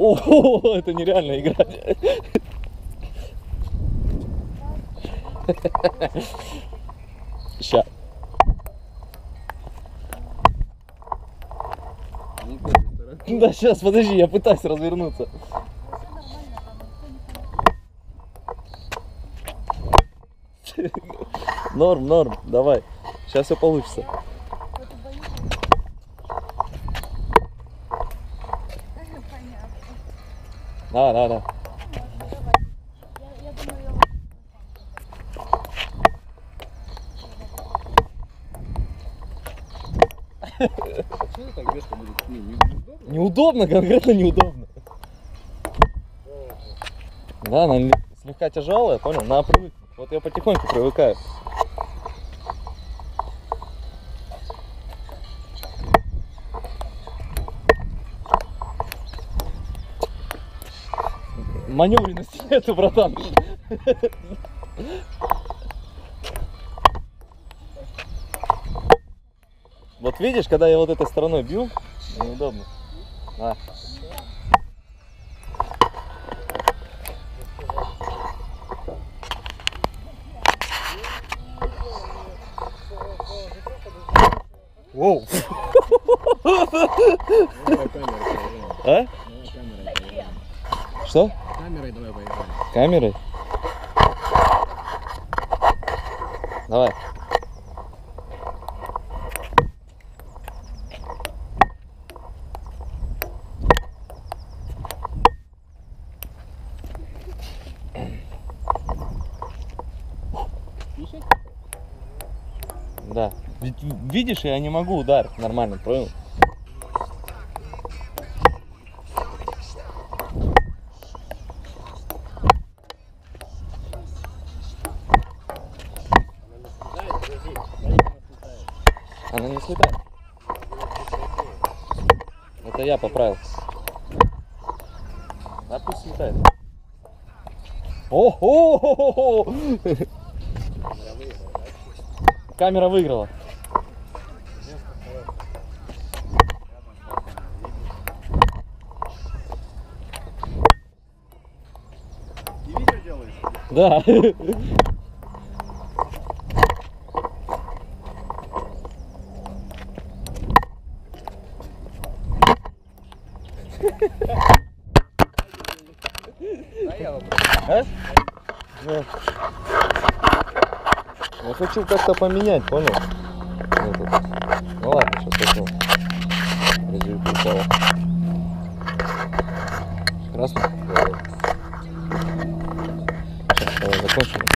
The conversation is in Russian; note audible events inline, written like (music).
О, (laughs) это нереально играть. Ща. Да, сейчас, подожди, я пытаюсь развернуться. Норм, норм, давай. Сейчас все получится. Будет? Ну, не- неудобно? Конкретно неудобно. Да, она слегка тяжелая, понял? Надо привыкнуть. Вот я потихоньку привыкаю. Маневренности нету, братан. Вот видишь, когда я вот этой стороной бью, неудобно. (laughs) А. Воу. А? Что? Камерой давай поиграем. Камерой? Давай. Да. Ведь видишь, я не могу ударить нормально, понял? Она не слетает. Это я поправил. Да пусть слетает. О-хо-хо-хо-хо! Камера выиграла. Ты видео делаешь? Да. Да, я вам А? Да. Я хочу как-то поменять, понял? Этот. Ну ладно, сейчас возьму. Резюльку упала. Красный? Сейчас, давай закончим.